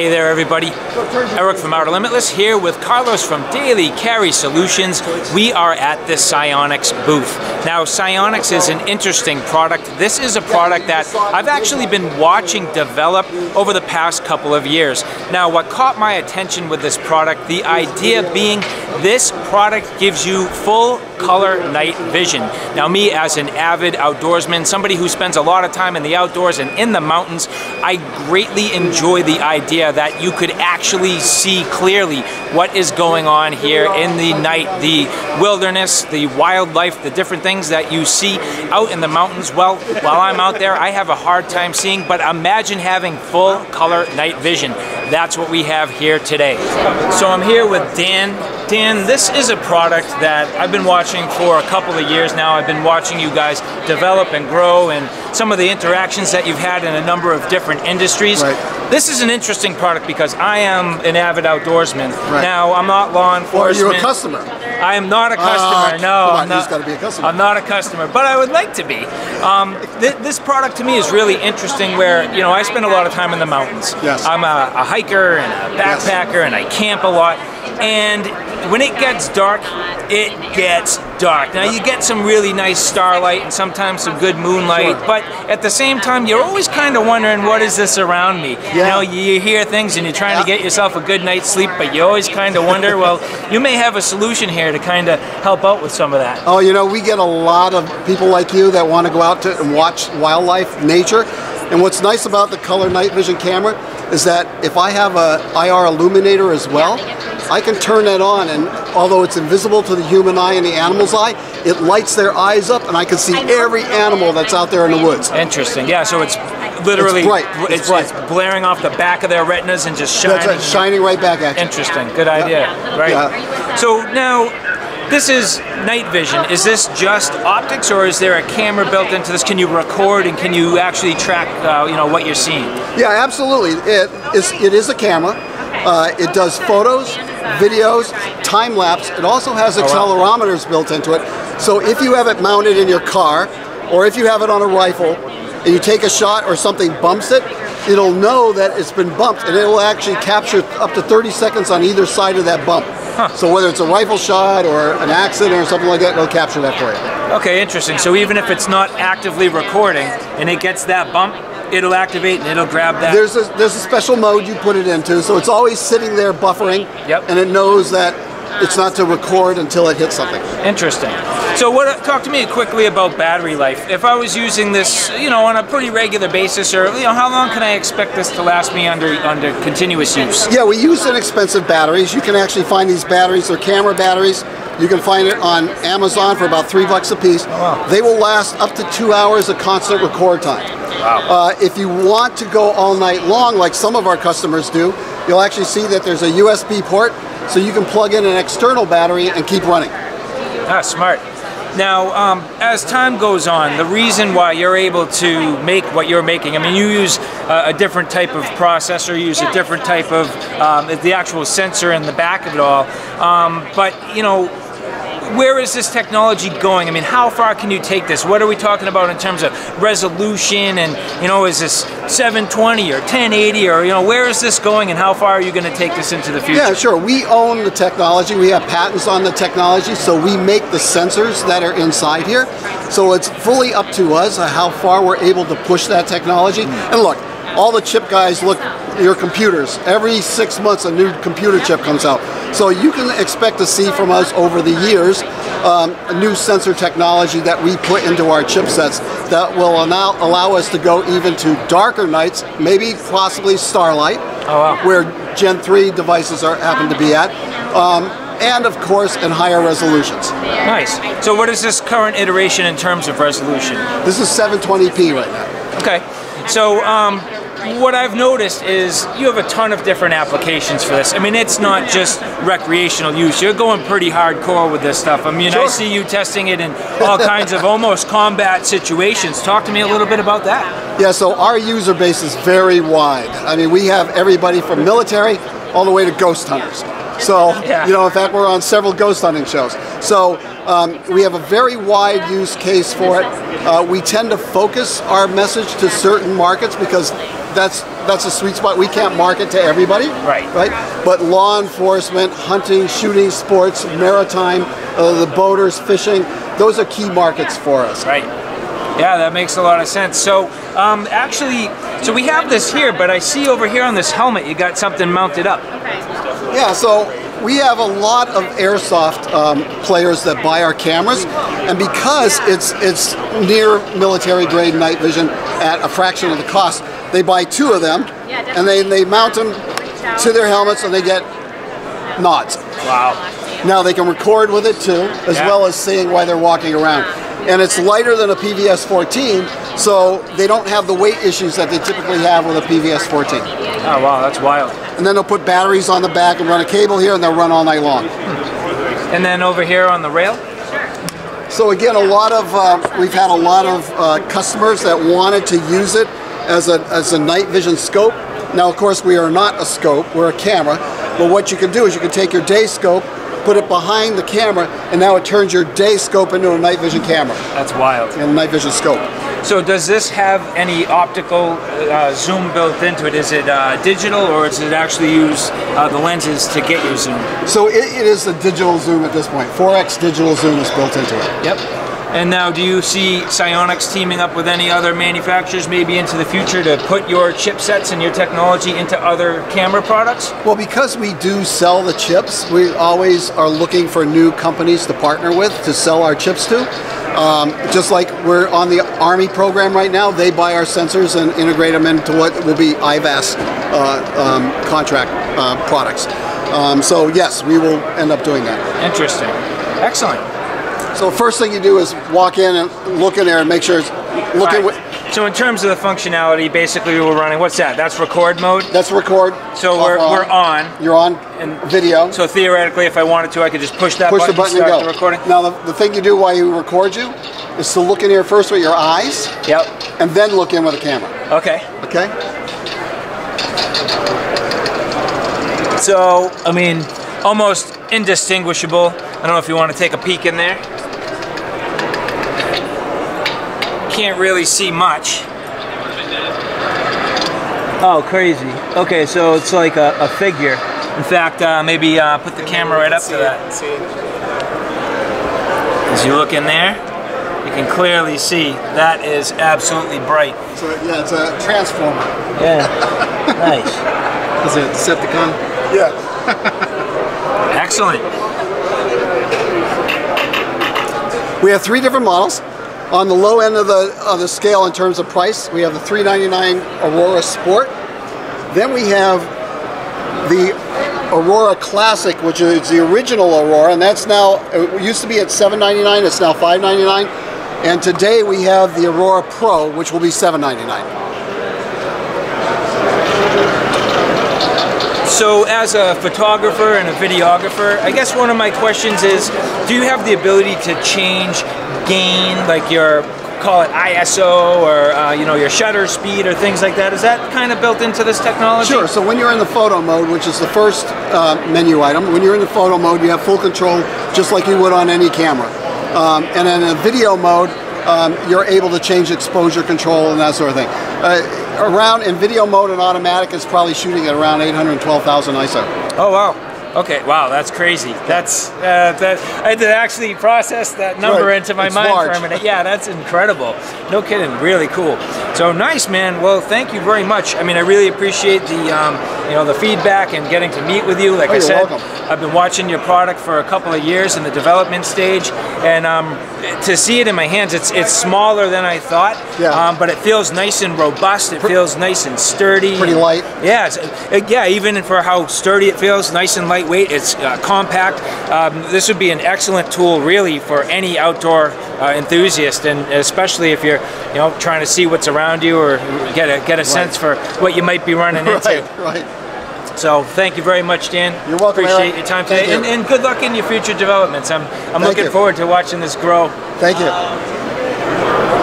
Hey there, everybody. Eric from Outer Limitless here with Carlos from Daily Carry Solutions. We are at the SiOnyx booth. Now, SiOnyx is an interesting product. This is a product that I've actually been watching develop over the past couple of years. Now, what caught my attention with this product, the idea being this product gives you full color night vision. Now, me as an avid outdoorsman, somebody who spends a lot of time in the outdoors and in the mountains, I greatly enjoy the idea that you could actually see clearly what is going on here in the night, the wilderness, the wildlife, the different things that you see out in the mountains. Well, while I'm out there, I have a hard time seeing, but imagine having full color night vision. That's what we have here today. So I'm here with Dan. Dan, this is a product that I've been watching for a couple of years now. I've been watching you guys develop and grow and some of the interactions that you've had in a number of different industries. Right. This is an interesting product because I am an avid outdoorsman. Right. Now, I'm not law enforcement. Or you're a customer. I am not a customer. Uh, no, on, I'm not. got to be a customer. I'm not a customer, but I would like to be. Um, th this product to me is really interesting. Where you know I spend a lot of time in the mountains. Yes. I'm a, a hiker and a backpacker, yes. and I camp a lot. And when it gets dark, it gets dark. Now you get some really nice starlight and sometimes some good moonlight, sure. but at the same time, you're always kind of wondering what is this around me. Yeah. You know, you hear things and you're trying yeah. to get yourself a good night's sleep, but you always kind of wonder. well, you may have a solution here to kind of help out with some of that. Oh, you know, we get a lot of people like you that want to go out to and watch wildlife, nature. And what's nice about the color night vision camera is that if I have a IR illuminator as well, I can turn that on and although it's invisible to the human eye and the animal's eye, it lights their eyes up and I can see every animal that's out there in the woods. Interesting. Yeah, so it's literally it's, bright. It's, it's, bright. it's blaring off the back of their retinas and just shining. Right, shining right back at you. Interesting. Good idea. Yeah. Right. Yeah. So now this is night vision. Is this just optics, or is there a camera built into this? Can you record and can you actually track, uh, you know, what you're seeing? Yeah, absolutely. It is. It is a camera. Uh, it does photos, videos, time lapse. It also has oh, accelerometers built into it. So if you have it mounted in your car, or if you have it on a rifle, and you take a shot or something bumps it, it'll know that it's been bumped, and it will actually capture up to 30 seconds on either side of that bump. Huh. So whether it's a rifle shot or an accident or something like that, it'll capture that for you. Okay, interesting. So even if it's not actively recording and it gets that bump, it'll activate and it'll grab that. There's a there's a special mode you put it into, so it's always sitting there buffering. Yep. And it knows that it's not to record until it hits something. Interesting. So what? Talk to me quickly about battery life. If I was using this, you know, on a pretty regular basis, or you know, how long can I expect this to last me under under continuous use? Yeah, we use inexpensive batteries. You can actually find these batteries. They're camera batteries. You can find it on Amazon for about three bucks a piece. Oh, wow. They will last up to two hours of constant record time. Wow. Uh, if you want to go all night long, like some of our customers do, you'll actually see that there's a USB port, so you can plug in an external battery and keep running. Ah, smart. Now, um, as time goes on, the reason why you're able to make what you're making, I mean, you use a, a different type of processor, you use a different type of um, the actual sensor in the back of it all, um, but you know, where is this technology going? I mean, how far can you take this? What are we talking about in terms of resolution and, you know, is this 720 or 1080 or, you know, where is this going and how far are you going to take this into the future? Yeah, sure. We own the technology. We have patents on the technology, so we make the sensors that are inside here. So it's fully up to us uh, how far we're able to push that technology. And look, all the chip guys look your computers. Every six months, a new computer chip comes out. So you can expect to see from us over the years um, a new sensor technology that we put into our chipsets that will allow, allow us to go even to darker nights, maybe possibly starlight, oh, wow. where Gen 3 devices are happen to be at. Um, and of course in higher resolutions. Nice. So what is this current iteration in terms of resolution? This is 720p right now. Okay. So um, what I've noticed is you have a ton of different applications for this. I mean, it's not just recreational use. You're going pretty hardcore with this stuff. I mean, sure. I see you testing it in all kinds of almost combat situations. Talk to me a little bit about that. Yeah, so our user base is very wide. I mean, we have everybody from military all the way to ghost hunters. So, yeah. you know, in fact, we're on several ghost hunting shows. So, um, we have a very wide use case for it. Uh, we tend to focus our message to certain markets because that's that's a sweet spot. We can't market to everybody, Right. Right. But law enforcement, hunting, shooting, sports, maritime, uh, the boaters, fishing, those are key markets for us. Right. Yeah, that makes a lot of sense. So, um, actually, so we have this here, but I see over here on this helmet you got something mounted up. Yeah, so we have a lot of airsoft um, players that buy our cameras, and because it's it's near military grade night vision at a fraction of the cost, they buy two of them, and they they mount them to their helmets, and they get knots. Wow. Now they can record with it too, as Yeah. well as seeing why they're walking around. And it's lighter than a PVS 14, so they don't have the weight issues that they typically have with a PVS 14. Oh wow, that's wild. And then they'll put batteries on the back and run a cable here, and they'll run all night long. And then over here on the rail. So again, a lot of uh, we've had a lot of uh, customers that wanted to use it as a as a night vision scope. Now, of course, we are not a scope; we're a camera. But what you can do is you can take your day scope, put it behind the camera, and now it turns your day scope into a night vision camera That's wild. and a night vision scope. So does this have any optical uh, zoom built into it? Is it uh, digital or does it actually use uh, the lenses to get your zoom? So it, it is a digital zoom at this point. 4x digital zoom is built into it. Yep. And now, do you see SiOnyx teaming up with any other manufacturers, maybe into the future, to put your chipsets and your technology into other camera products? Well, because we do sell the chips, we always are looking for new companies to partner with to sell our chips to. Um, just like we're on the Army program right now, they buy our sensors and integrate them into what will be IVAS uh, um, contract uh, products. Um, so yes, we will end up doing that. Interesting. Excellent. So first thing you do is walk in and look in there and make sure it's look at Right. So in terms of the functionality, basically we're running. What's that? That's record mode. that's record. So we're, on. Uh, we're on. You're on And- video. So theoretically, if I wanted to, I could just push that push button, the button start and go. the recording. Now, the, the thing you do while you record you is to look in here first with your eyes Yep. and then look in with the camera. Okay. Okay? So I mean, almost indistinguishable. I don't know if you want to take a peek in there. Can't really see much. Oh, crazy. Okay, so it's like a, a figure. In fact, uh, maybe uh, put the camera right up to that. As you look in there, you can clearly see that is absolutely bright. So, yeah, it's a transformer. Yeah, nice. Is it Decepticon? Yeah. Excellent. We have three different models. On the low end of the, of the scale in terms of price, we have the 399 Aurora Sport. Then we have the Aurora Classic, which is the original Aurora, and that's now, it used to be at 799, it's now 599. And today we have the Aurora Pro, which will be 799. So, as a photographer and a videographer, I guess one of my questions is do you have the ability to change gain, like your call it ISO or uh, you know your shutter speed or things like that? Is that kind of built into this technology? Sure. So when you're in the photo mode, which is the first uh, menu item, when you're in the photo mode, you have full control, just like you would on any camera. Um, and in a video mode, um, you're able to change exposure control and that sort of thing. Uh, around in video mode and automatic, it's probably shooting at around 812,000 ISO. Oh wow. Okay, wow, that's crazy. That's uh, that. I had to actually process that number Right, into my it's mind large. for a minute. Yeah, that's incredible. No kidding, really cool. So nice, man. Well, thank you very much. I mean, I really appreciate the um, you know the feedback and getting to meet with you. Like Oh, I said, welcome. I've been watching your product for a couple of years in the development stage, and um, to see it in my hands, it's it's smaller than I thought. Yeah. Um, but it feels nice and robust. It feels nice and sturdy. Pretty light. Yeah, it's, uh, yeah. Even for how sturdy it feels, nice and lightweight. It's uh, compact. Um, this would be an excellent tool, really, for any outdoor uh, enthusiast, and especially if you're, you know, trying to see what's around you or get a get a sense for what you might be running Right, into. right. So thank you very much, Dan. You're welcome. Appreciate your time today, you. and, and, good luck in your future developments. I'm I'm looking you. forward to watching this grow. Thank you. Uh,